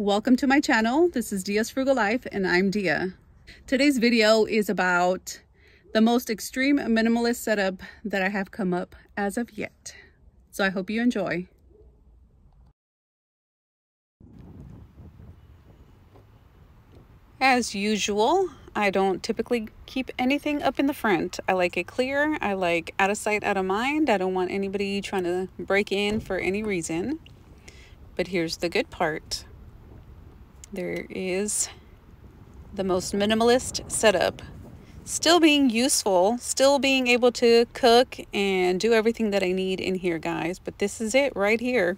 Welcome to my channel. This is Dia's Frugal Life and I'm Dia. Today's video is about the most extreme minimalist setup that I have come up as of yet. So I hope you enjoy. As usual, I don't typically keep anything up in the front. I like it clear. I like out of sight, out of mind. I don't want anybody trying to break in for any reason. But here's the good part. There is the most minimalist setup. Still being useful, still being able to cook and do everything that I need in here, guys. But this is it right here.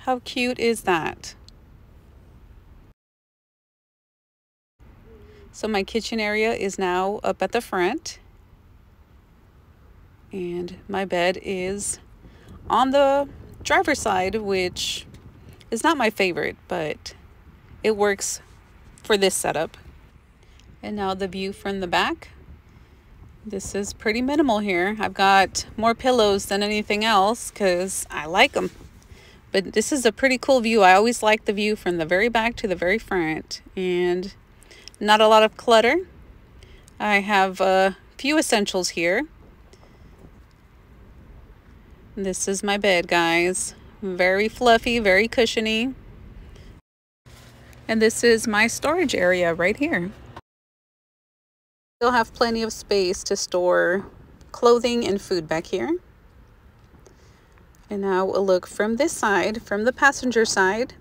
How cute is that? So my kitchen area is now up at the front. And my bed is on the driver's side, which is not my favorite, but it works for this setup. And now the view from the back. This is pretty minimal here. I've got more pillows than anything else because I like them. But this is a pretty cool view. I always like the view from the very back to the very front. And not a lot of clutter. I have a few essentials here. This is my bed, guys. Very fluffy, very cushiony. And this is my storage area right here. Still have plenty of space to store clothing and food back here. And now a look from this side, from the passenger side.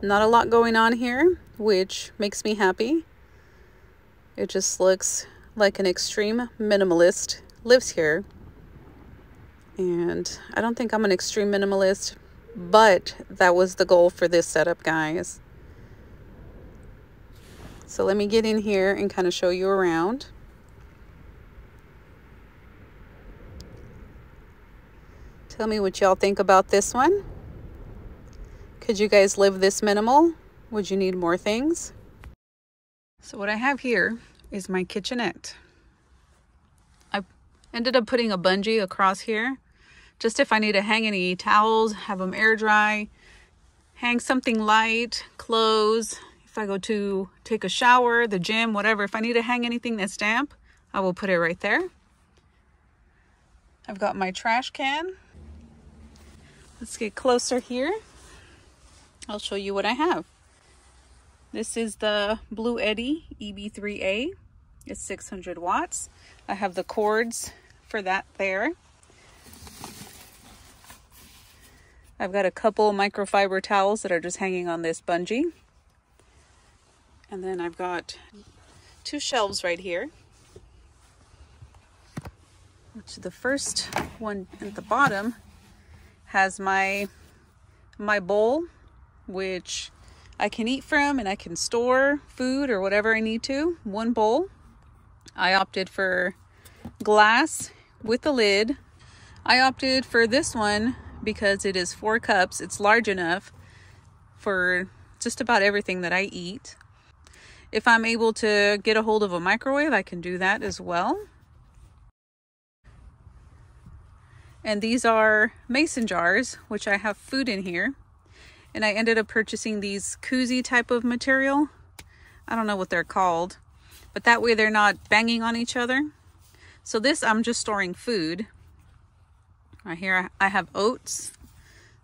Not a lot going on here, which makes me happy. It just looks like an extreme minimalist lives here. And I don't think I'm an extreme minimalist, but that was the goal for this setup, guys. So let me get in here and kind of show you around. Tell me what y'all think about this one. Could you guys live this minimal? Would you need more things? So what I have here is my kitchenette. I ended up putting a bungee across here just if I need to hang any towels, have them air dry, hang something light, clothes. If I go to take a shower, the gym, whatever, if I need to hang anything that's damp, I will put it right there. I've got my trash can. Let's get closer here. I'll show you what I have. This is the Bluetti EB3A. It's 600 watts. I have the cords for that there. I've got a couple microfiber towels that are just hanging on this bungee. And then I've got two shelves right here. Which the first one at the bottom has my my bowl which I can eat from and I can store food or whatever I need to. One bowl. I opted for glass with a lid. I opted for this one because it is four cups. It's large enough for just about everything that I eat. If I'm able to get a hold of a microwave, I can do that as well. And these are mason jars, which I have food in here and I ended up purchasing these koozie type of material. I don't know what they're called, but that way they're not banging on each other. So this, I'm just storing food. Right here, I have oats.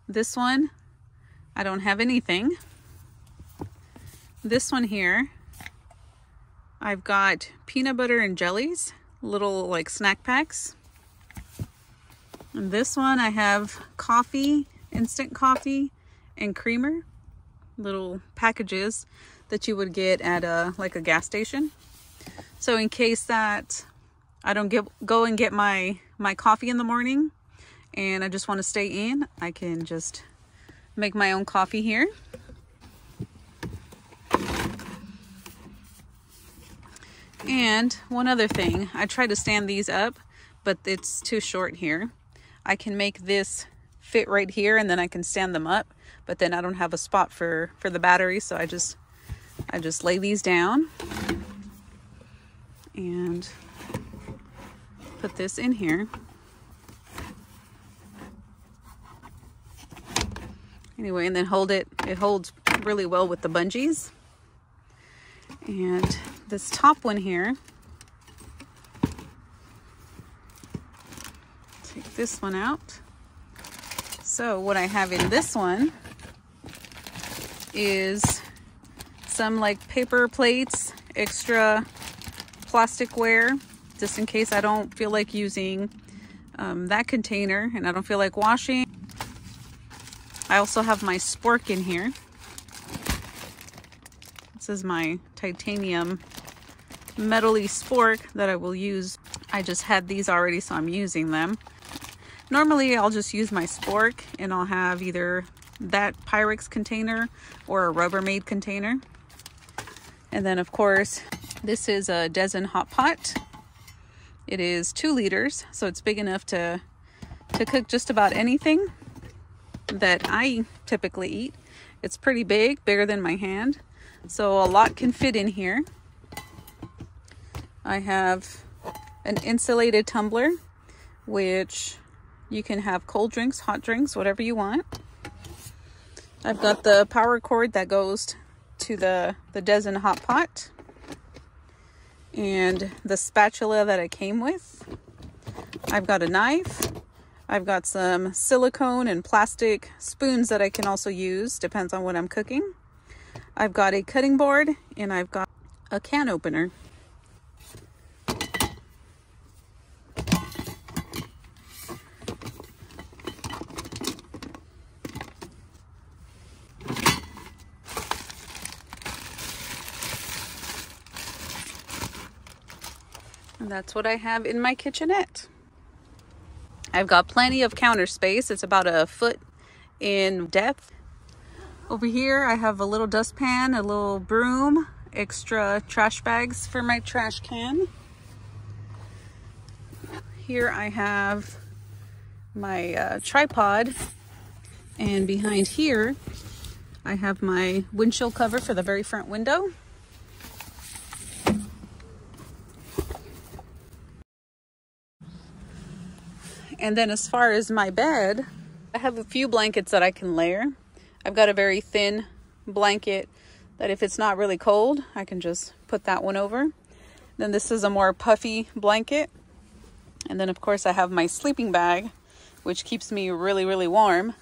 This one, I don't have anything. This one here, I've got peanut butter and jellies, little like snack packs. And this one, I have coffee, instant coffee, and creamer little packages that you would get at a like a gas station so in case that I don't get go and get my my coffee in the morning and I just want to stay in. I can just make my own coffee here. And one other thing I tried to stand these up but it's too short here. I can make this fit right here and then I can stand them up but then I don't have a spot for for the battery so I just I just lay these down and put this in here Anyway, and then hold it, it holds really well with the bungees. And this top one here, take this one out. So what I have in this one is some like paper plates, extra plasticware, just in case I don't feel like using um, that container and I don't feel like washing. I also have my spork in here. This is my titanium metally spork that I will use. I just had these already, so I'm using them. Normally, I'll just use my spork and I'll have either that Pyrex container or a Rubbermaid container. And then, of course, this is a Dezin hot pot. It is two liters, so it's big enough to, to cook just about anything that I typically eat. It's pretty big, bigger than my hand. So a lot can fit in here. I have an insulated tumbler, which you can have cold drinks, hot drinks, whatever you want. I've got the power cord that goes to the, the Dezin hot pot and the spatula that it came with. I've got a knife. I've got some silicone and plastic spoons that I can also use, depends on what I'm cooking. I've got a cutting board and I've got a can opener. And that's what I have in my kitchenette. I've got plenty of counter space. It's about a foot in depth. Over here, I have a little dustpan, a little broom, extra trash bags for my trash can. Here I have my uh, tripod and behind here I have my windshield cover for the very front window. And then as far as my bed, I have a few blankets that I can layer. I've got a very thin blanket that if it's not really cold, I can just put that one over. Then this is a more puffy blanket. And then of course I have my sleeping bag, which keeps me really, really warm.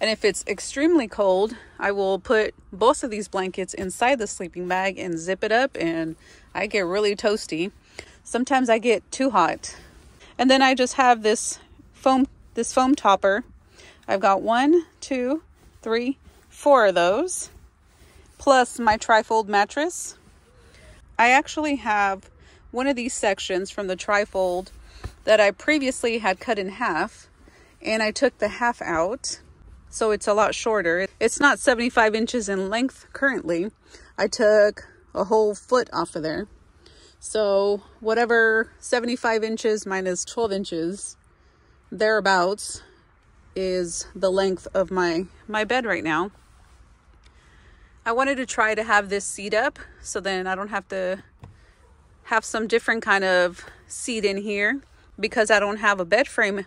And if it's extremely cold, I will put both of these blankets inside the sleeping bag and zip it up and I get really toasty. Sometimes I get too hot and then I just have this foam, this foam topper. I've got one, two, three, four of those, plus my trifold mattress. I actually have one of these sections from the trifold that I previously had cut in half and I took the half out so it's a lot shorter. It's not 75 inches in length currently. I took a whole foot off of there. So whatever 75 inches minus 12 inches, thereabouts, is the length of my, my bed right now. I wanted to try to have this seat up so then I don't have to have some different kind of seat in here because I don't have a bed frame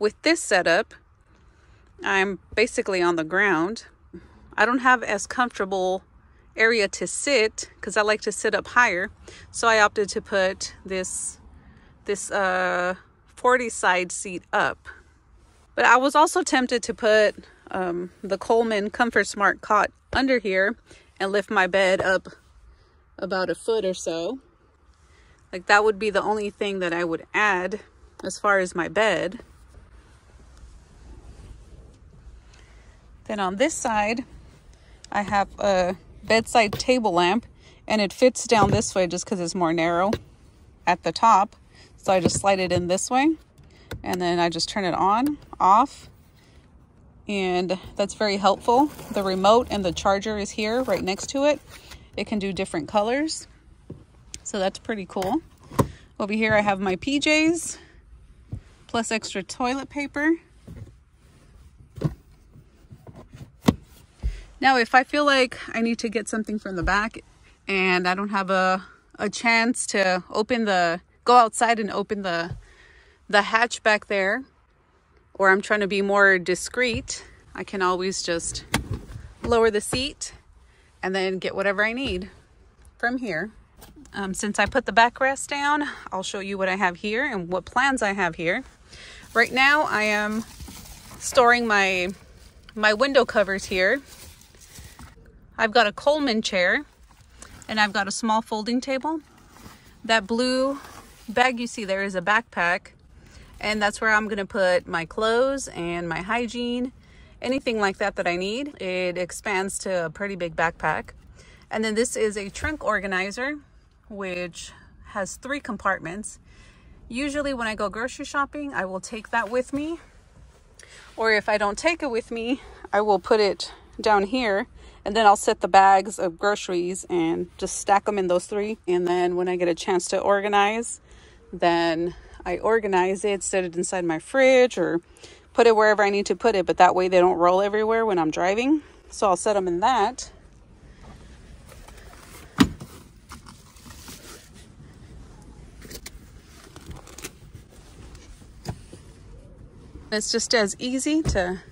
with this setup. I'm basically on the ground. I don't have as comfortable area to sit because I like to sit up higher. So I opted to put this this uh 40 side seat up. But I was also tempted to put um, the Coleman Comfort Smart cot under here and lift my bed up about a foot or so. Like that would be the only thing that I would add as far as my bed. Then on this side, I have a bedside table lamp and it fits down this way just because it's more narrow at the top. So I just slide it in this way and then I just turn it on, off, and that's very helpful. The remote and the charger is here right next to it. It can do different colors. So that's pretty cool. Over here I have my PJs plus extra toilet paper. Now, if I feel like I need to get something from the back and I don't have a, a chance to open the, go outside and open the, the hatch back there, or I'm trying to be more discreet, I can always just lower the seat and then get whatever I need from here. Um, since I put the backrest down, I'll show you what I have here and what plans I have here. Right now I am storing my, my window covers here. I've got a Coleman chair and I've got a small folding table. That blue bag you see there is a backpack and that's where I'm gonna put my clothes and my hygiene, anything like that that I need. It expands to a pretty big backpack. And then this is a trunk organizer, which has three compartments. Usually when I go grocery shopping, I will take that with me. Or if I don't take it with me, I will put it down here and then I'll set the bags of groceries and just stack them in those three. And then when I get a chance to organize, then I organize it, set it inside my fridge or put it wherever I need to put it. But that way they don't roll everywhere when I'm driving. So I'll set them in that. It's just as easy to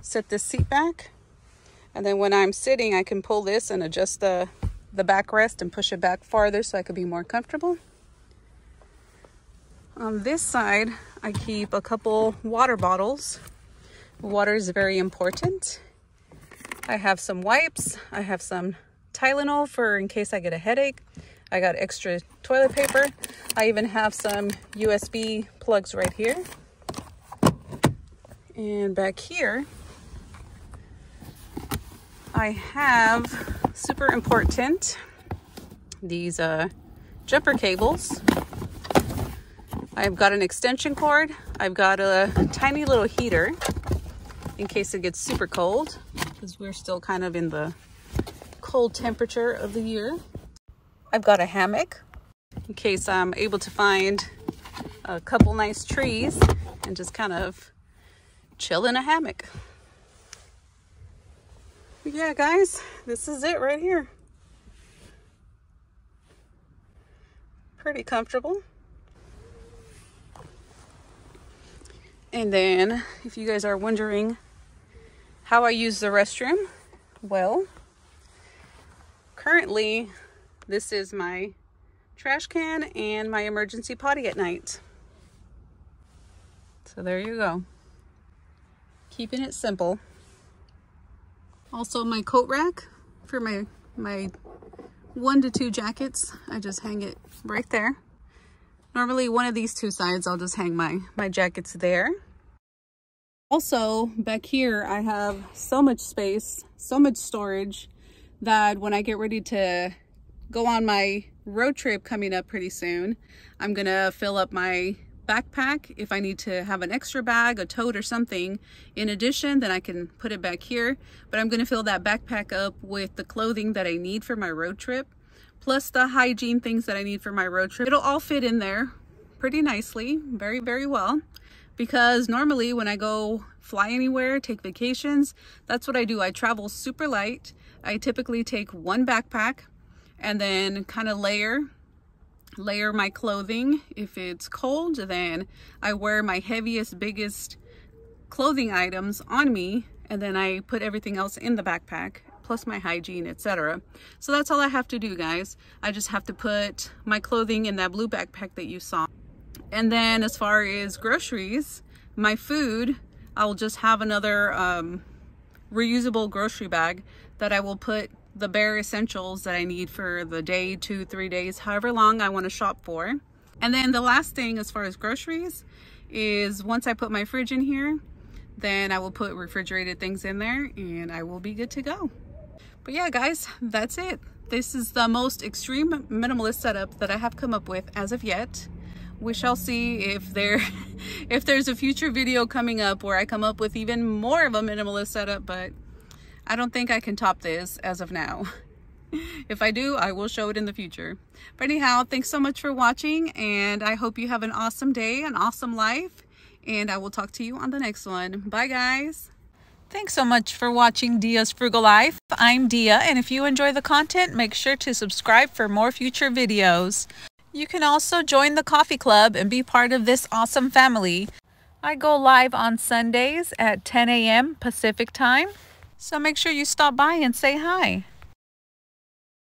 set this seat back. And then when I'm sitting, I can pull this and adjust the, the backrest and push it back farther so I could be more comfortable. On this side, I keep a couple water bottles. Water is very important. I have some wipes. I have some Tylenol for in case I get a headache. I got extra toilet paper. I even have some USB plugs right here. And back here, I have super important these uh, jumper cables. I've got an extension cord. I've got a tiny little heater in case it gets super cold because we're still kind of in the cold temperature of the year. I've got a hammock in case I'm able to find a couple nice trees and just kind of chill in a hammock. But yeah, guys, this is it right here. Pretty comfortable. And then, if you guys are wondering how I use the restroom, well, currently this is my trash can and my emergency potty at night. So there you go keeping it simple. Also my coat rack for my, my one to two jackets. I just hang it right there. Normally one of these two sides, I'll just hang my, my jackets there. Also back here, I have so much space, so much storage that when I get ready to go on my road trip coming up pretty soon, I'm gonna fill up my backpack. If I need to have an extra bag, a tote or something in addition, then I can put it back here. But I'm gonna fill that backpack up with the clothing that I need for my road trip, plus the hygiene things that I need for my road trip. It'll all fit in there pretty nicely, very, very well. Because normally when I go fly anywhere, take vacations, that's what I do. I travel super light. I typically take one backpack and then kind of layer layer my clothing. If it's cold, then I wear my heaviest, biggest clothing items on me and then I put everything else in the backpack plus my hygiene, etc. So that's all I have to do, guys. I just have to put my clothing in that blue backpack that you saw. And then as far as groceries, my food, I'll just have another um, reusable grocery bag that I will put the bare essentials that I need for the day, two, three days, however long I want to shop for. And then the last thing as far as groceries is once I put my fridge in here, then I will put refrigerated things in there and I will be good to go. But yeah, guys, that's it. This is the most extreme minimalist setup that I have come up with as of yet. We shall see if there if there's a future video coming up where I come up with even more of a minimalist setup, but I don't think I can top this as of now. if I do, I will show it in the future. But anyhow, thanks so much for watching and I hope you have an awesome day, an awesome life, and I will talk to you on the next one. Bye guys. Thanks so much for watching Dia's Frugal Life. I'm Dia, and if you enjoy the content, make sure to subscribe for more future videos. You can also join the coffee club and be part of this awesome family. I go live on Sundays at 10 a.m. Pacific time. So make sure you stop by and say hi.